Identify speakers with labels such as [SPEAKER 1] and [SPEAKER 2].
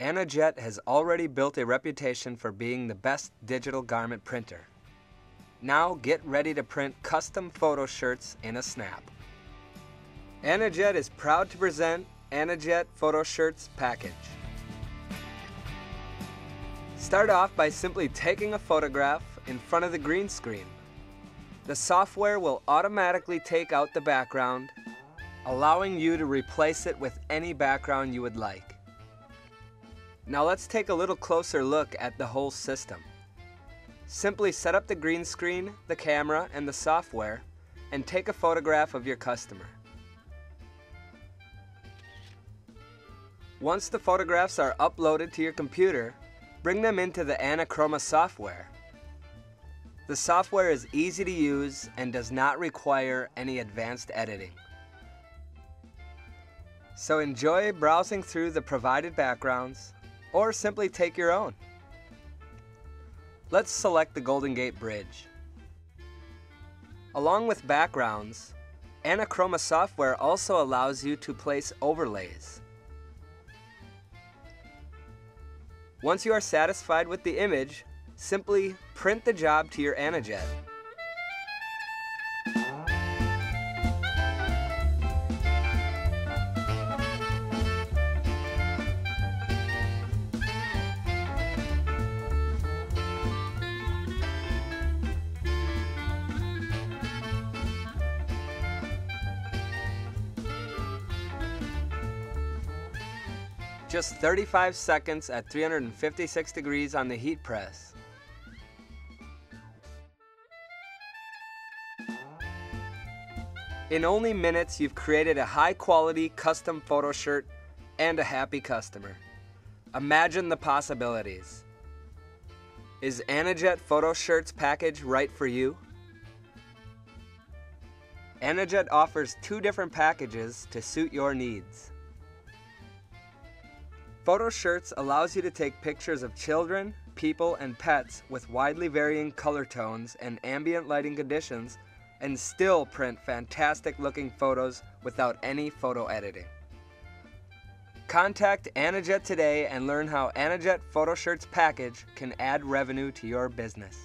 [SPEAKER 1] Anajet has already built a reputation for being the best digital garment printer. Now get ready to print custom photo shirts in a snap. Anajet is proud to present Anajet Photo Shirts Package. Start off by simply taking a photograph in front of the green screen. The software will automatically take out the background, allowing you to replace it with any background you would like. Now let's take a little closer look at the whole system. Simply set up the green screen, the camera, and the software, and take a photograph of your customer. Once the photographs are uploaded to your computer, bring them into the Anachroma software. The software is easy to use and does not require any advanced editing. So enjoy browsing through the provided backgrounds, or simply take your own. Let's select the Golden Gate Bridge. Along with backgrounds, Anachroma software also allows you to place overlays. Once you are satisfied with the image, simply print the job to your Anajet. Just 35 seconds at 356 degrees on the heat press. In only minutes, you've created a high quality custom photo shirt and a happy customer. Imagine the possibilities. Is Anajet Photo Shirts package right for you? Anajet offers two different packages to suit your needs. Photo Shirts allows you to take pictures of children, people, and pets with widely varying color tones and ambient lighting conditions and still print fantastic looking photos without any photo editing. Contact Anajet today and learn how Anajet Photo Shirts package can add revenue to your business.